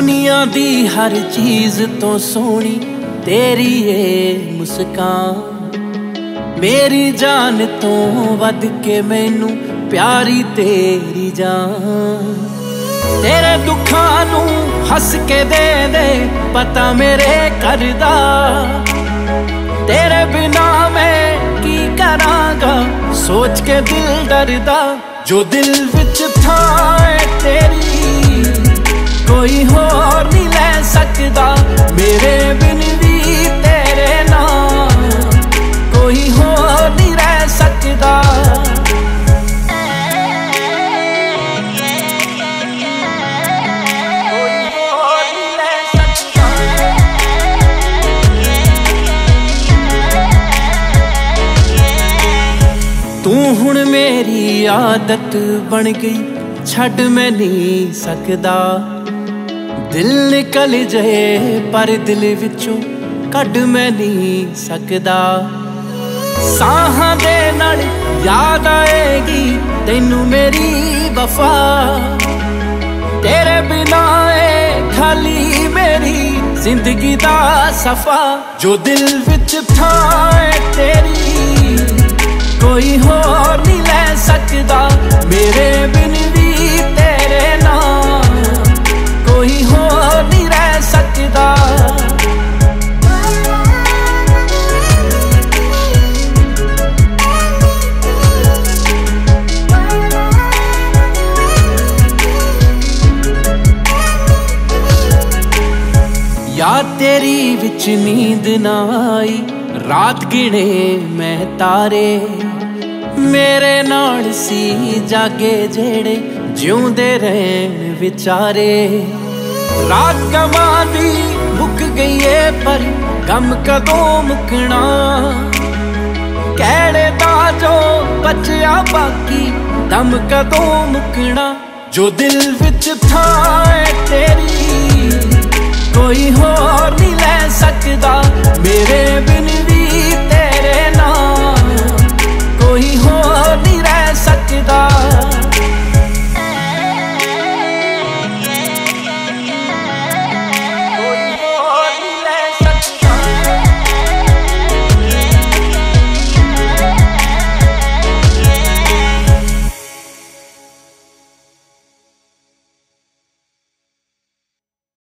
ਦੁਨੀਆ ਦੀ ਹਰ ਚੀਜ਼ ਤੋਂ ਸੋਹਣੀ ਤੇਰੀ ਏ ਮੁਸਕਾਨ। ਮੇਰੀ ਜਾਨ ਤੋਂ ਵੱਧ ਕੇ ਮੈਨੂੰ ਪਿਆਰੀ ਤੇਰੀ ਜਾਨ। ਤੇਰੇ ਦੁੱਖਾਂ ਨੂੰ ਹੱਸ ਕੇ ਦੇ ਦੇ ਪਤਾ ਮੇਰੇ ਕਰਦਾ ਤੇਰੇ ਬਿਨਾ ਮੈਂ ਕੀ ਕਰਾਂਗਾ? ਸੋਚ ਕੇ ਦਿਲ ਡਰਦਾ, ਜੋ ਦਿਲ ਵਿੱਚ ਥਾਂ ਤੂੰ ਹੁਣ ਮੇਰੀ ਆਦਤ ਬਣ ਗਈ, ਛੱਡ ਮੈਂ ਨਹੀਂ ਸਕਦਾ। ਦਿਲ ਨਿਕਲ ਜਾਏ ਪਰ ਦਿਲ ਵਿੱਚੋਂ ਕੱਢ ਮੈਂ ਨਹੀਂ ਸਕਦਾ। ਸਾਹਾਂ ਦੇ ਨਾਲ ਯਾਦ ਆਏਗੀ ਤੈਨੂੰ ਮੇਰੀ ਵਫਾ। ਤੇਰੇ ਬਿਨਾ ਏ ਖਾਲੀ ਮੇਰੀ ਜ਼ਿੰਦਗੀ ਦਾ ਸਫਾ। ਜੋ ਦਿਲ ਵਿੱਚ ਥਾਂ ਤੇਰੀ ਕੋਈ ਹੋਰ ਨਹੀਂ ਲੈ ਸਕਦਾ। ਮੇਰੇ ਬਿਨ ਵੀ ਤੇਰੇ ਨਾਲ ਕੋਈ ਹੋਰ ਨਹੀਂ ਰਹਿ ਸਕਦਾ। ਯਾਦ ਤੇਰੀ ਵਿੱਚ ਨੀਂਦ ਨਾ ਆਈ। ਰਾਤ ਗਿਣੇ ਮੈਂ ਤਾਰੇ। ਮੇਰੇ ਨਾਲ ਸੀ ਜਾਗੇ ਜਿਹੜੇ ਜਿਉਂਦੇ ਰਹਿਣ ਵਿਚਾਰੇ। ਰਾਤ ਕਮਾਦੀ ਮੁੱਕ ਗਈ ਏ ਪਰ ਗਮ ਕਦੋਂ ਮੁਕਣਾ। ਕਹਿਣੇ ਦਾ ਜੋ ਬਚਿਆ ਬਾਕੀ ਦਮ ਕਦੋਂ ਮੁਕਣਾ। ਜੋ ਦਿਲ ਵਿੱਚ ਥਾਂ